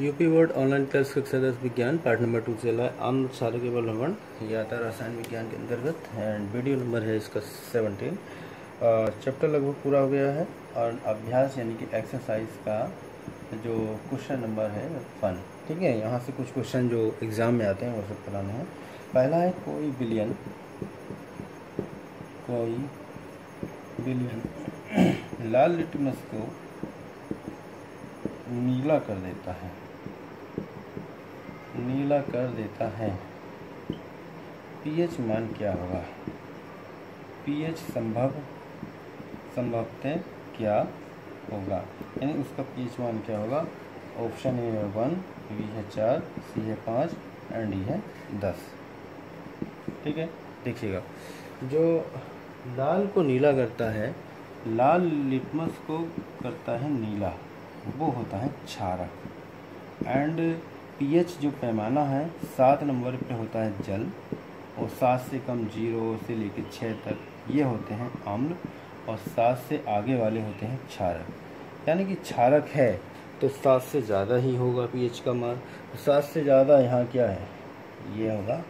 UP board online class कक्षा दस विज्ञान पार्ट नंबर टू चला है अन्न सारे केवल भ्रमण या था रसायन विज्ञान के अंतर्गत एंड वीडियो नंबर है इसका सेवनटीन चैप्टर लगभग पूरा हो गया है, और अभ्यास यानी कि एक्सरसाइज का जो क्वेश्चन नंबर है वन ठीक है, यहाँ से कुछ क्वेश्चन जो एग्ज़ाम में आते हैं, वो सब कराने हैं। पहला है कोई बिलियन कोई बिलियन लाल लिटमस को नीला कर देता है। नीला कर देता है। पीएच मान क्या होगा? पीएच संभव, संभवतः क्या होगा? यानी उसका पीएच मान क्या होगा? ऑप्शन ए है वन, बी है चार, सी है पाँच, एंड डी है दस। ठीक है? देखिएगा। जो लाल को नीला करता है, लाल लिटमस को करता है नीला। वो होता है क्षारक। एंड पीएच जो पैमाना है, सात नंबर पे होता है जल और सात से कम ज़ीरो से लेकर छः तक ये होते हैं अम्ल और सात से आगे वाले होते हैं क्षारक। यानी कि क्षारक है तो सात से ज़्यादा ही होगा पीएच का मान। सात से ज़्यादा यहाँ क्या है? ये होगा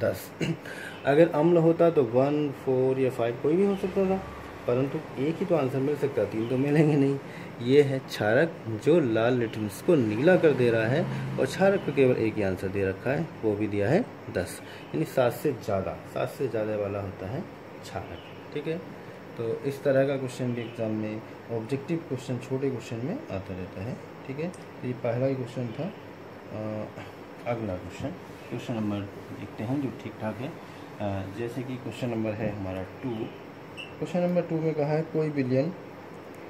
दस। अगर अम्ल होता तो वन, फोर या फाइव कोई भी हो सकता था। परंतु एक ही तो आंसर मिल सकता है तीन तो मिलेंगे नहीं। ये है क्षारक जो लाल लिटमस को नीला कर दे रहा है और क्षारक को केवल एक ही आंसर दे रखा है वो भी दिया है दस। यानी सात से ज़्यादा सात से ज़्यादा वाला होता है क्षारक ठीक है? तो इस तरह का क्वेश्चन भी एग्ज़ाम में ऑब्जेक्टिव क्वेश्चन छोटे क्वेश्चन में आता रहता है ठीक है? तो ये पहला ही क्वेश्चन था। आ, अगला क्वेश्चन क्वेश्चन नंबर देखते हैं जो ठीक ठाक है। आ, जैसे कि क्वेश्चन नंबर है हमारा टू क्वेश्चन नंबर टू में कहा है, कोई बिलियन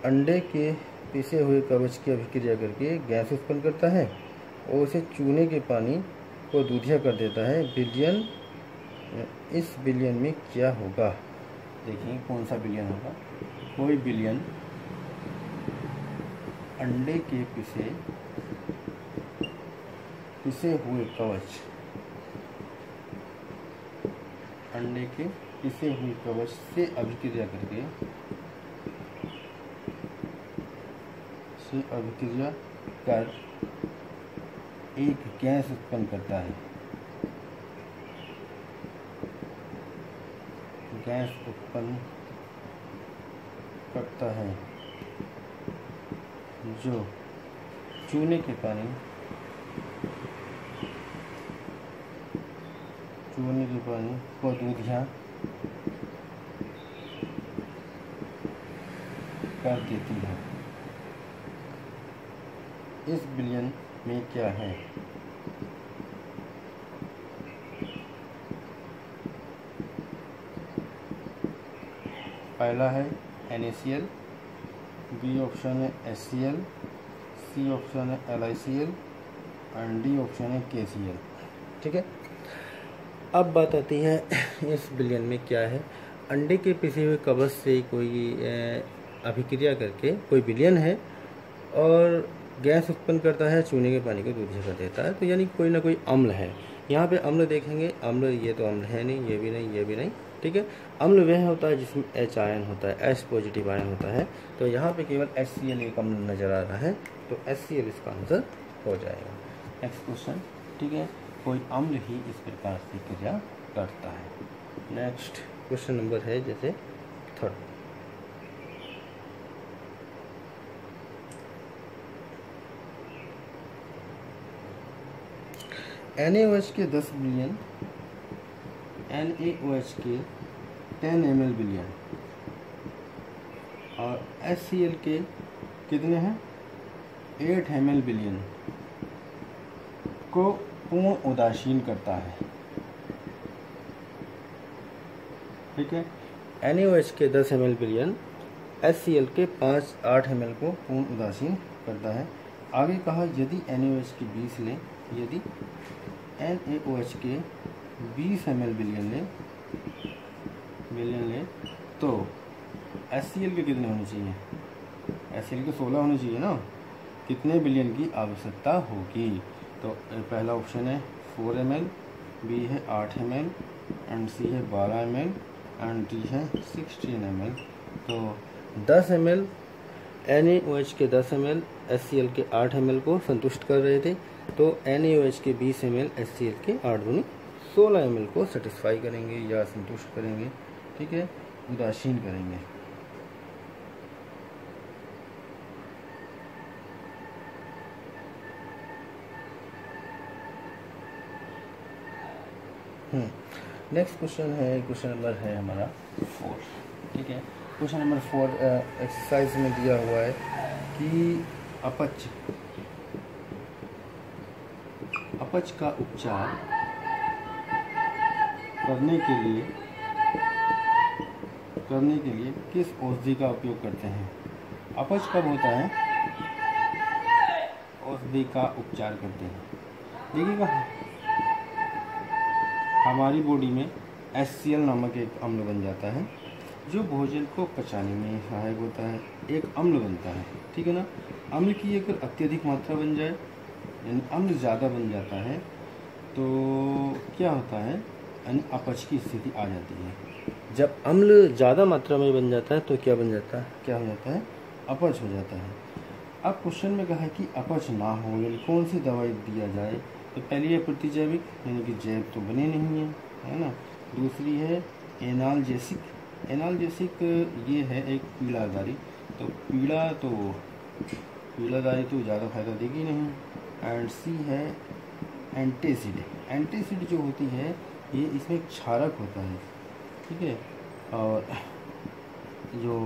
अंडे के पिसे हुए कवच की अभिक्रिया करके गैस उत्पन्न करता है और उसे चूने के पानी को दूधिया कर देता है। बिलियन, इस बिलियन में क्या होगा? देखिए, कौन सा बिलियन होगा? कोई बिलियन अंडे के पिसे पिसे हुए कवच अंडे के पिसे हुए कवच से अभिक्रिया करके, से अभिक्रिया कर एक गैस उत्पन्न करता है। गैस उत्पन्न करता है जो चूने के पानी, चूने के पानी को दूधिया कर देती है। इस बिलियन में क्या है? पहला है एन बी ऑप्शन है एस सी ऑप्शन है एल एंड डी ऑप्शन है केसीएल ठीक है? अब बात आती है इस बिलियन में क्या है। अंडे के पिसे हुए कवच से कोई अभिक्रिया करके कोई बिलियन है और गैस उत्पन्न करता है, चूने के पानी को दूध कर देता है तो यानी कोई ना कोई अम्ल है। यहाँ पे अम्ल देखेंगे, अम्ल ये तो अम्ल है नहीं, ये भी नहीं, ये भी नहीं, ठीक है? अम्ल वह होता है जिसमें एच आयन होता है एच पॉजिटिव आयन होता है तो यहाँ पे केवल एच सी एल एक अम्ल नज़र आ रहा है तो एच सी एल इसका आंसर हो जाएगा। नेक्स्ट क्वेश्चन ठीक है? कोई अम्ल ही इस प्रकार से क्रिया करता है। नेक्स्ट क्वेश्चन नंबर है, जैसे थर्ड एन ए के 10 बिलियन एन ए के टेन एम एल बिलियन और एस सी एल के कितने हैं? एट एम एल बिलियन को पूर्ण उदासीन करता है। ठीक है? एन के 10 M L billion S C L के पाँच आठ एम एल को पूर्ण उदासीन करता है। आगे कहा, यदि एन की बीस लें, यदि एन ए ओ एच के बीस एम एल बिलियन ले बिलियन ले। तो एस सी एल के कितने होने चाहिए? एस सी एल के सोलह होने चाहिए ना? कितने बिलियन की आवश्यकता होगी? तो पहला ऑप्शन है फोर एम एल, बी है आठ एम एल, एंड सी है बारह एम एल, एंड डी है सिक्सटीन एम एल। तो दस एम एल, एन एच के 10 M L, S C L के आठ एम एल को संतुष्ट कर रहे थे। तो एन के 20 एम एल के आठ दूनी सोलह एम को सेटिस्फाई करेंगे या संतुष्ट करेंगे, ठीक है? उदासीन करेंगे। नेक्स्ट क्वेश्चन है क्वेश्चन नंबर है हमारा फोर ठीक है? क्वेश्चन नंबर फोर एक्सरसाइज में दिया हुआ है कि अपच अपच का उपचार करने के लिए, करने के लिए किस औषधि का उपयोग करते हैं? अपच कब होता है? औषधि का उपचार करते हैं। देखिएगा, हमारी बॉडी में एस सी एल नामक एक अम्ल बन जाता है, जो भोजन को पचाने में सहायक होता है, एक अम्ल बनता है, ठीक है ना? अम्ल की अगर अत्यधिक मात्रा बन जाए यानी अम्ल ज़्यादा बन जाता है तो क्या होता है? यानी अपच की स्थिति आ जाती है। जब अम्ल ज़्यादा मात्रा में बन जाता है तो क्या बन जाता है? क्या हो जाता है? अपच हो जाता है। अब क्वेश्चन में कहा है कि अपच ना हो, यानी कौन सी दवाई दिया जाए? तो पहली है प्रतिजैविक, यानी कि जैव तो बने नहीं है है ना? दूसरी है एनालजेसिक। एनालजेसिक ये है एक पीड़ादारी तो पीड़ा तो पीड़ादारी तो ज़्यादा फ़ायदा देगी नहीं। एंड सी है एंटीसिड एंटीसिड जो होती है, ये इसमें एक क्षारक होता है। ठीक है? और जो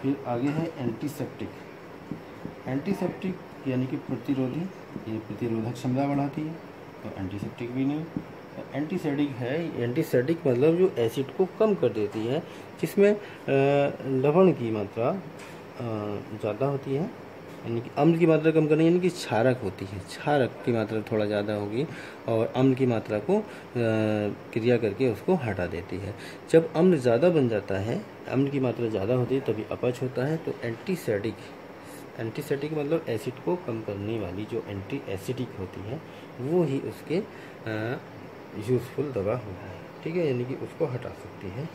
फिर आगे है एंटीसेप्टिक एंटीसेप्टिक यानी कि प्रतिरोधी, ये प्रतिरोधक क्षमता बढ़ाती है तो एंटीसेप्टिक भी नहीं। तो एंटीसेटिक है एंटीसेटिक मतलब जो एसिड को कम कर देती है, जिसमें लवण की मात्रा ज़्यादा होती है। यानी कि अम्ल की मात्रा कम करनी, यानी कि क्षारक होती है। क्षारक की मात्रा थोड़ा ज़्यादा होगी और अम्ल की मात्रा को क्रिया करके उसको हटा देती है। जब अम्ल ज़्यादा बन जाता है, अम्ल की मात्रा ज़्यादा होती है, तभी अपच होता है तो एंटीसेटिक एंटीसेटिक मतलब एसिड को कम करने वाली जो एंटी एसिडिक होती है, वो ही उसके यूज़फुल दवा होगी ठीक है? यानी कि उसको हटा सकती है।